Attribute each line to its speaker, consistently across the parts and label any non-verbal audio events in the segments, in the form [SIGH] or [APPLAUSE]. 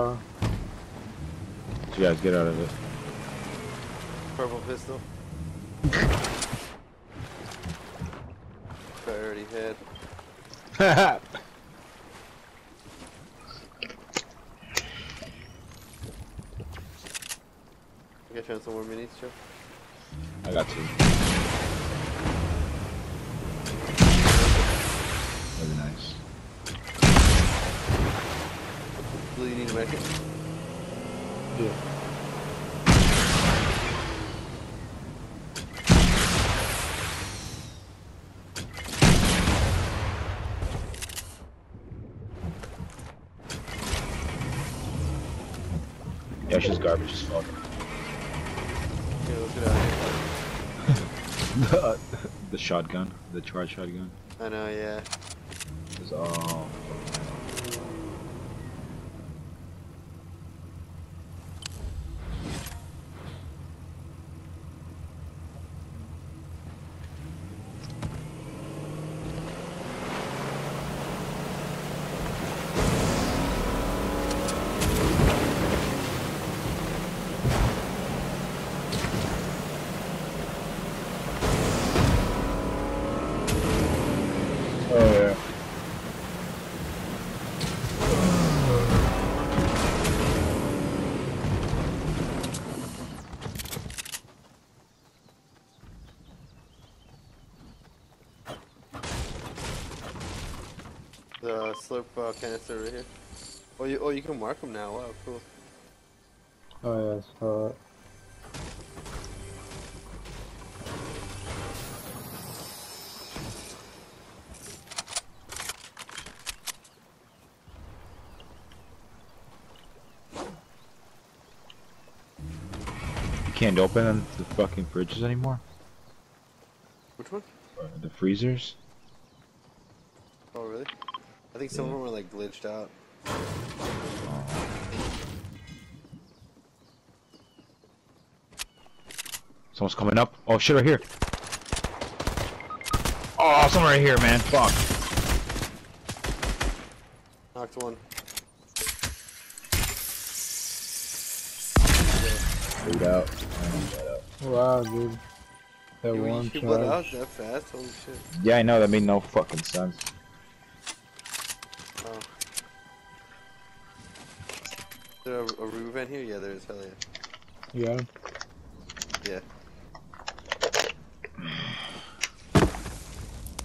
Speaker 1: Uh, car.
Speaker 2: So you guys get out of it.
Speaker 3: Purple pistol. I already had. I got you some more minis, Joe.
Speaker 2: I got two.
Speaker 3: You need a medkit?
Speaker 1: Yeah.
Speaker 2: Yeah, she's garbage as fuck.
Speaker 3: Okay, let's get out of
Speaker 2: the, the shotgun, the charge shotgun,
Speaker 3: here. I know, yeah.
Speaker 2: is all.
Speaker 3: Slurp uh, canister right here. Oh, you oh you can mark them now. Wow, cool.
Speaker 1: Oh yeah, saw it.
Speaker 2: You can't open the fucking fridges anymore.
Speaker 3: Which one?
Speaker 2: Or the freezers.
Speaker 3: Really? I think some of them were like glitched out.
Speaker 2: Someone's coming up. Oh shit, right here. Oh, someone right here, man. Fuck.
Speaker 3: Knocked one.
Speaker 2: Bleed out. Bleed.
Speaker 1: Wow, dude. That
Speaker 3: You,
Speaker 1: one
Speaker 3: you bled out
Speaker 1: charge.
Speaker 3: that fast? Holy shit.
Speaker 2: Yeah, I know. That made no fucking sense.
Speaker 3: There a, a root vent here? Yeah, there is. Hell yeah.
Speaker 1: Yeah.
Speaker 3: Yeah.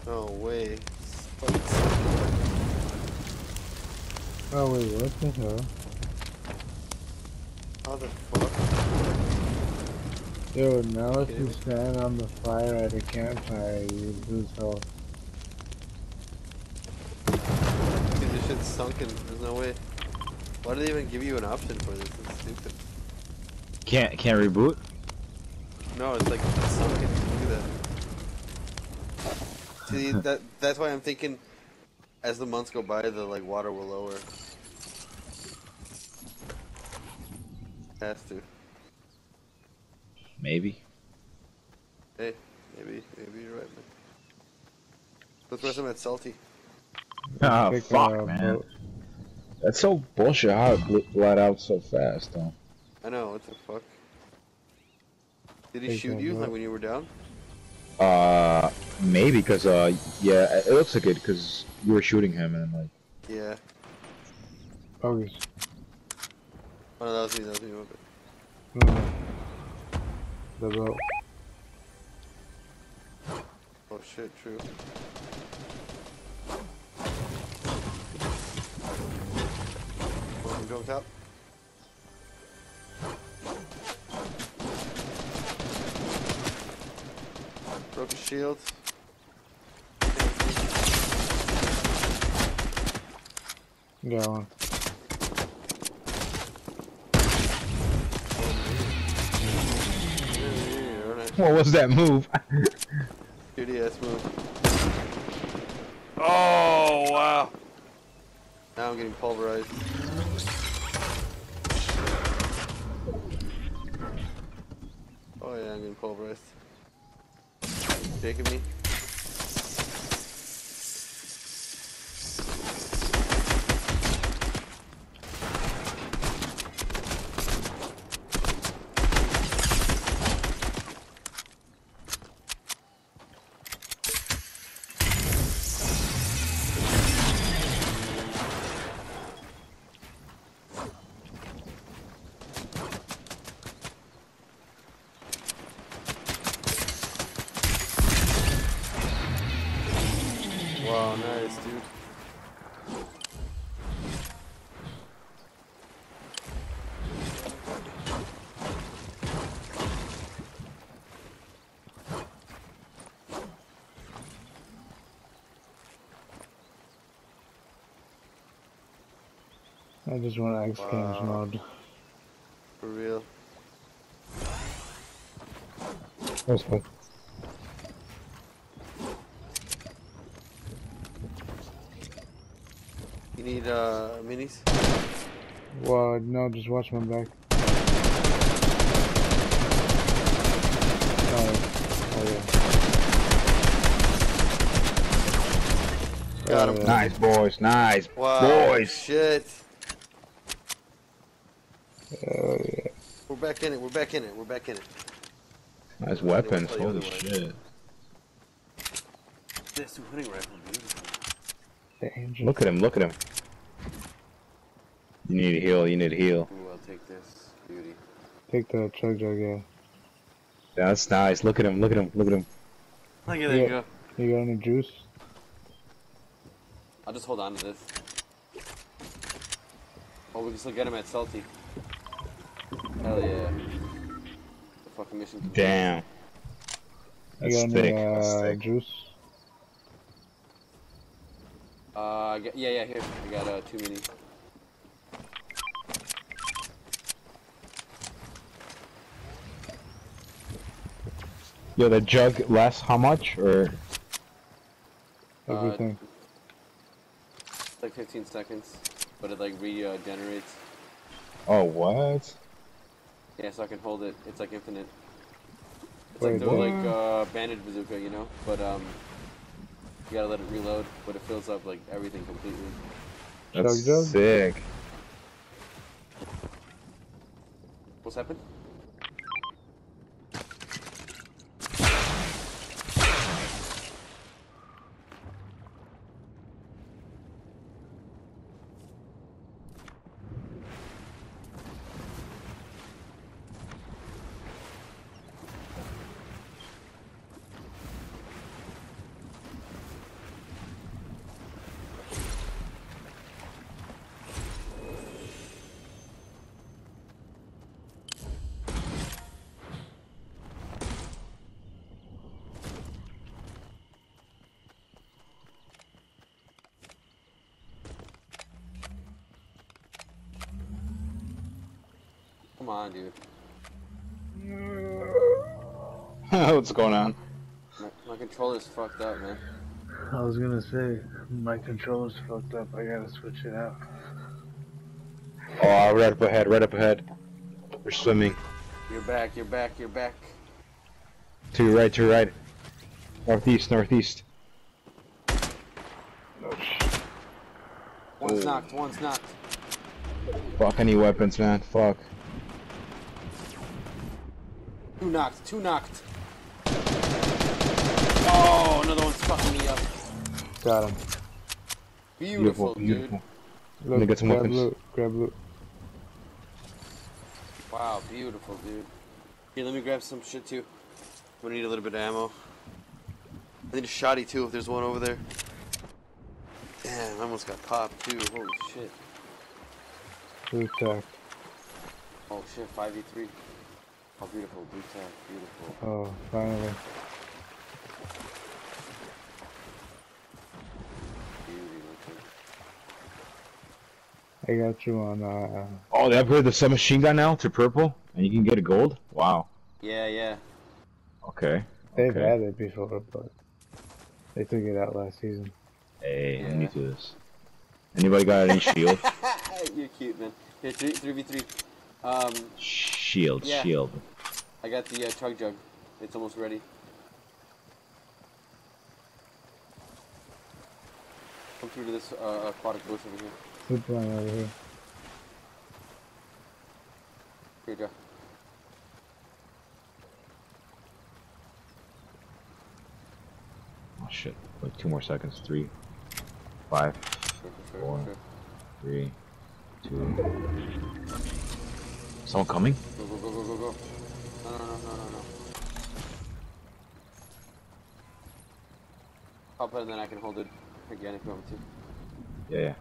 Speaker 3: No way.
Speaker 1: Oh wait, what the hell?
Speaker 3: How the fuck?
Speaker 1: Yo, now if you stand on the fire at a campfire, you lose health.
Speaker 3: Dude, this shit's sunken. There's no way. Why do they even give you an option for this? It's stupid.
Speaker 2: Can't can't reboot.
Speaker 3: No, it's like sunken. Look at that. See, [LAUGHS] that that's why I'm thinking, as the months go by, the like water will lower. Has to.
Speaker 2: Maybe.
Speaker 3: Hey, maybe, maybe you're right, man. Let's rest them at salty.
Speaker 2: Ah, fuck, man.
Speaker 1: boat.
Speaker 2: That's so bullshit. How it ble- bled out so fast, though.
Speaker 3: I know. What the fuck? Did he
Speaker 1: Take
Speaker 3: shoot
Speaker 1: a
Speaker 3: you like when you were down?
Speaker 2: Uh, maybe because uh, yeah, it looks like it because you were shooting him and like.
Speaker 3: Yeah.
Speaker 1: Oh, yes.
Speaker 3: Oh, no, that was me. That was me. my bad.
Speaker 1: No, no. The boat.
Speaker 3: Oh shit, true. Welcome, go top. Broke his shield.
Speaker 1: Got one.
Speaker 2: What was that move? [LAUGHS]
Speaker 3: Shitty ass move. Oh wow! Now I'm getting pulverized. Oh yeah, I'm getting pulverized. Shaking me.
Speaker 4: Wow, nice, dude.
Speaker 1: I just want to X Games
Speaker 4: Wow.
Speaker 1: mode.
Speaker 4: For real.
Speaker 2: That's fine.
Speaker 4: You need uh minis?
Speaker 1: Well, no, just watch my back. Oh, oh yeah.
Speaker 4: Got
Speaker 1: Oh,
Speaker 4: him.
Speaker 1: yeah.
Speaker 2: Nice boys, nice
Speaker 4: Wow.
Speaker 2: boys.
Speaker 4: Shit.
Speaker 1: Oh yeah.
Speaker 4: We're back in it. We're back in it. We're back in it.
Speaker 2: Nice weapons. Holy shit!
Speaker 4: This hunting rifle, beautiful.
Speaker 1: The angel.
Speaker 2: Look at him. Look at him. You need a heal. You need a heal.
Speaker 4: Ooh, I'll take this. Beauty.
Speaker 1: Take the chug jug, yeah.
Speaker 2: That's nice. Look at him. Look at him. Look at him.
Speaker 4: Look at
Speaker 1: there
Speaker 4: there
Speaker 1: you
Speaker 4: you
Speaker 1: go.
Speaker 4: go.
Speaker 1: You got any juice?
Speaker 4: I'll just hold on to this. Oh, we can still get him at Salty. Hell yeah. The fucking mission. complete.
Speaker 2: Damn.
Speaker 1: You
Speaker 2: That's
Speaker 1: got
Speaker 2: thick.
Speaker 1: any
Speaker 2: That's
Speaker 1: uh,
Speaker 2: thick.
Speaker 1: juice?
Speaker 4: Uh, I got- yeah, yeah, here. I got uh, two minis.
Speaker 2: Yo, the jug lasts how much? Or
Speaker 4: Uh,
Speaker 1: Everything.
Speaker 4: It's like 15 seconds, but it like regenerates.
Speaker 2: oh what?
Speaker 4: Yeah, so I can hold it. It's like infinite. It's
Speaker 1: Wait,
Speaker 4: like the
Speaker 1: what?
Speaker 4: like uh, bandage bazooka, you know. But um, you gotta let it reload, but it fills up like everything completely.
Speaker 2: That's sick.
Speaker 4: What's happened? Come on, dude. [LAUGHS]
Speaker 2: What's going on?
Speaker 4: My, my controller's fucked up, man.
Speaker 1: I was gonna say, my controller's fucked up. I gotta switch it out.
Speaker 2: Oh, uh, right up ahead. Right up ahead. We're swimming.
Speaker 4: You're back. You're back. You're back.
Speaker 2: To your right. To your right. Northeast. Northeast.
Speaker 4: One's knocked. One's knocked.
Speaker 2: Fuck any weapons, man. Fuck.
Speaker 4: Two knocked. Two knocked. Oh, another one's fucking me up.
Speaker 1: Got him.
Speaker 4: Beautiful, dude.
Speaker 2: beautiful.
Speaker 1: Look,
Speaker 2: me get some
Speaker 1: grab
Speaker 2: weapons.
Speaker 1: loot. Grab loot.
Speaker 4: Wow, beautiful, dude. Here, let me grab some shit too. I'm gonna need a little bit of ammo. I need a shotty too if there's one over there. Damn, I almost got popped too. Holy shit.
Speaker 1: Loot tack.
Speaker 4: Oh shit, 5v3. Oh, beautiful, blue tag, beautiful.
Speaker 1: Oh, finally. I got you on, uh,
Speaker 2: Oh, they upgraded the submachine gun now to purple, and you can get a gold. Wow.
Speaker 4: Yeah, yeah.
Speaker 2: Okay.
Speaker 1: they've
Speaker 2: okay.
Speaker 1: had it before, but they took it out last season.
Speaker 2: Hey,
Speaker 4: Yeah.
Speaker 2: I'm new to this. Anybody got any [LAUGHS] shield?
Speaker 4: You're cute, man. Here, 3, 3v3. Um,
Speaker 2: shield,
Speaker 4: Yeah.
Speaker 2: shield.
Speaker 4: I got the uh, chug jug. It's almost ready. Come through to this uh, aquatic bush over here.
Speaker 1: Loot line over here.
Speaker 4: Here, Joe.
Speaker 2: Oh shit. Like two more seconds. Three, five,
Speaker 4: Sure, sure,
Speaker 2: Four.
Speaker 4: sure.
Speaker 2: three, two. Someone coming?
Speaker 4: Go, go, go, go, go, go. No, no, no, no, no, no. Pop it and then I can hold it. again if you want me to.
Speaker 2: Yeah, yeah.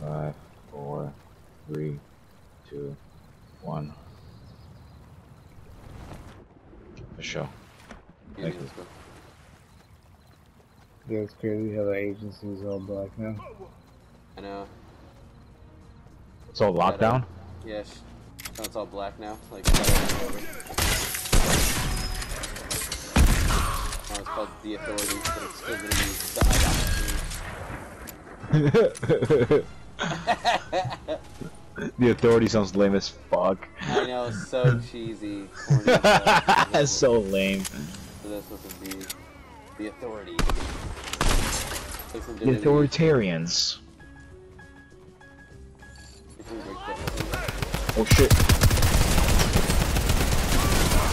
Speaker 2: Five, four, three, two, one. For sure.
Speaker 4: Yeah,
Speaker 2: Thank
Speaker 4: yeah,
Speaker 2: you.
Speaker 4: let's go.
Speaker 1: Yeah, it's crazy how the agency is all black now.
Speaker 4: I know.
Speaker 2: It's all lockdown.
Speaker 4: Yeah, so it's all black now. Like, shut up, over. Now it's called the authority, but it's still gonna be the [LAUGHS]
Speaker 2: the authority sounds lame as fuck.
Speaker 4: I know, so [LAUGHS] cheesy.
Speaker 2: That's [LAUGHS] so lame.
Speaker 4: So that's supposed to be the authority.
Speaker 2: The authoritarians. Oh shit.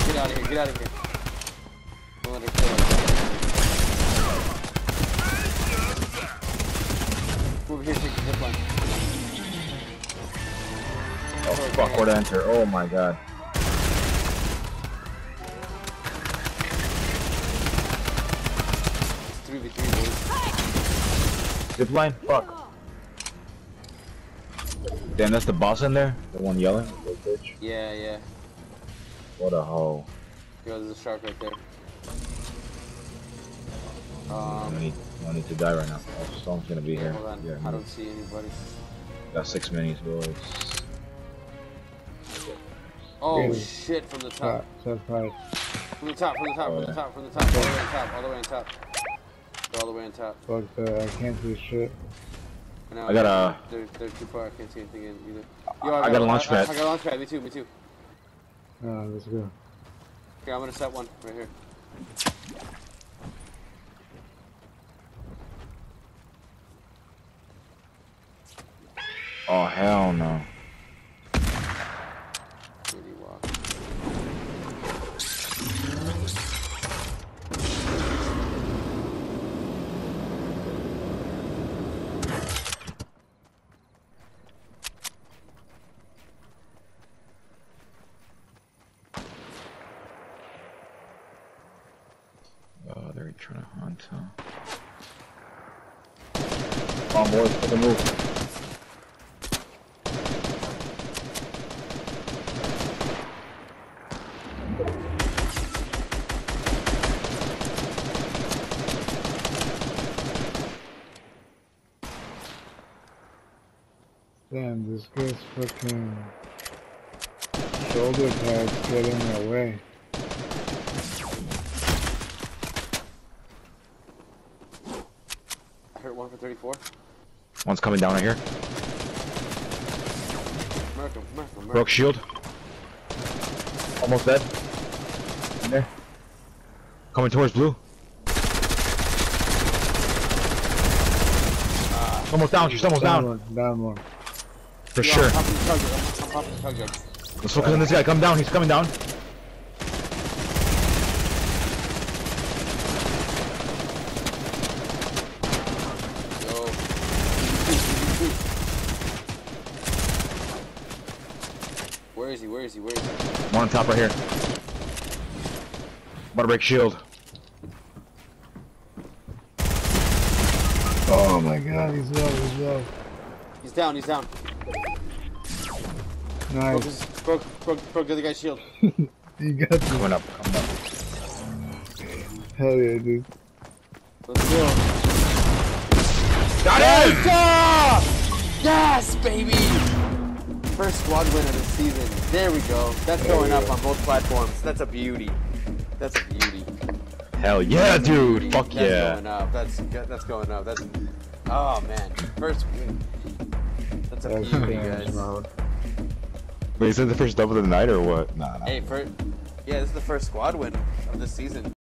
Speaker 4: Get out of here, get out of here. Don't let her kill. Over here, take the zip.
Speaker 2: Oh fuck, where to enter? Oh my god.
Speaker 4: It's 3v3, boys.
Speaker 2: Zip line? Fuck. Damn, that's the boss in there? The one yelling? Little bitch.
Speaker 4: Yeah, yeah.
Speaker 2: What a hoe.
Speaker 4: Yo, there's a shark right there.
Speaker 2: No
Speaker 4: Um,
Speaker 2: need, no need to die right now. Oh, Storm's gonna be here.
Speaker 4: hold on.
Speaker 2: Yeah,
Speaker 4: I don't see anybody.
Speaker 2: got six minis, boys.
Speaker 4: Oh
Speaker 1: Really?
Speaker 4: shit! From the
Speaker 1: Top,
Speaker 4: top,
Speaker 1: top five.
Speaker 4: from the top, from the top,
Speaker 2: Oh,
Speaker 4: from the top, from the top, all the way on top, all the way on top, They're all the way on top.
Speaker 1: Fuck that, I can't do shit.
Speaker 4: No,
Speaker 2: I got a- uh,
Speaker 4: They're, they're too far. I can't see anything in either.
Speaker 2: I got a launch
Speaker 4: I, I,
Speaker 2: pad.
Speaker 4: I got a launch pad. Me too. Me too.
Speaker 1: Oh, let's go.
Speaker 4: Okay, I'm gonna set one right here.
Speaker 2: Oh hell no.
Speaker 4: Really walk.
Speaker 2: Oh, they're trying to hunt, huh? Come on, boys, make a move.
Speaker 1: Damn, this guy's fucking shoulder pads get in their way.
Speaker 4: I hurt one for 34.
Speaker 2: One's coming down right here.
Speaker 4: America, America, America.
Speaker 2: Broke shield. Almost dead. In there. Coming towards blue. Ah. Almost down, she's almost
Speaker 1: Down
Speaker 2: down.
Speaker 1: one, down one.
Speaker 2: For
Speaker 4: Yo,
Speaker 2: sure.
Speaker 4: I'm popping the chug jug. I'm, I'm popping the chug jug.
Speaker 2: Let's focus on this guy. Come down, he's coming down.
Speaker 4: Is he? Where is he? Where is he?
Speaker 2: One on top right here. About to break shield.
Speaker 1: Oh my god, he's low, he's low.
Speaker 4: He's down. He's down. Broke,
Speaker 1: Nice.
Speaker 4: his, broke, broke, broke the other guy's shield. [LAUGHS]
Speaker 1: You got this.
Speaker 2: Coming up, coming up.
Speaker 1: Hell yeah, dude.
Speaker 4: Let's go.
Speaker 2: Got him!
Speaker 4: Yes, baby! First squad win of the season. There we go. That's going up on both platforms. That's a beauty. That's a beauty.
Speaker 2: Hell yeah, dude!
Speaker 4: Beauty.
Speaker 2: Fuck
Speaker 4: That's
Speaker 2: yeah.
Speaker 4: going up. That's that's going up. That's oh man. First win. That's a
Speaker 1: That's
Speaker 4: beauty, guys.
Speaker 1: mode.
Speaker 2: Wait, is it the first double of the night or what? Nah, nah.
Speaker 4: Hey, for yeah, this is the first squad win of the season.